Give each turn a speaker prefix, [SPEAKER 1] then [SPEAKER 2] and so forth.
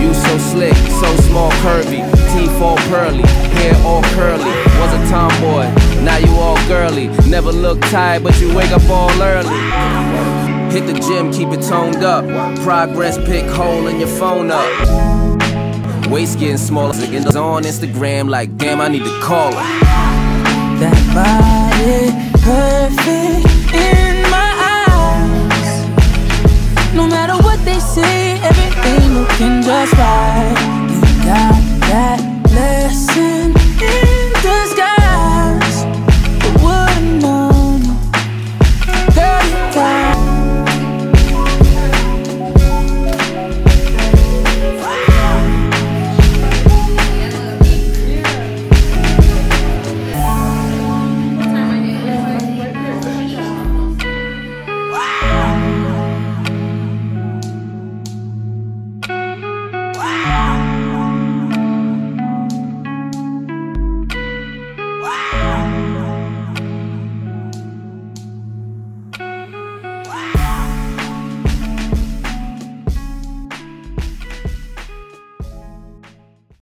[SPEAKER 1] You so slick, so small, curvy. Teeth all pearly, hair all curly. Was a tomboy, now you all girly. Never look tired, but you wake up all early. Hit the gym, keep it toned up. Progress pick hole in your phone up. Waist getting smaller, and on Instagram like, damn, I need to call her.
[SPEAKER 2] Just the sky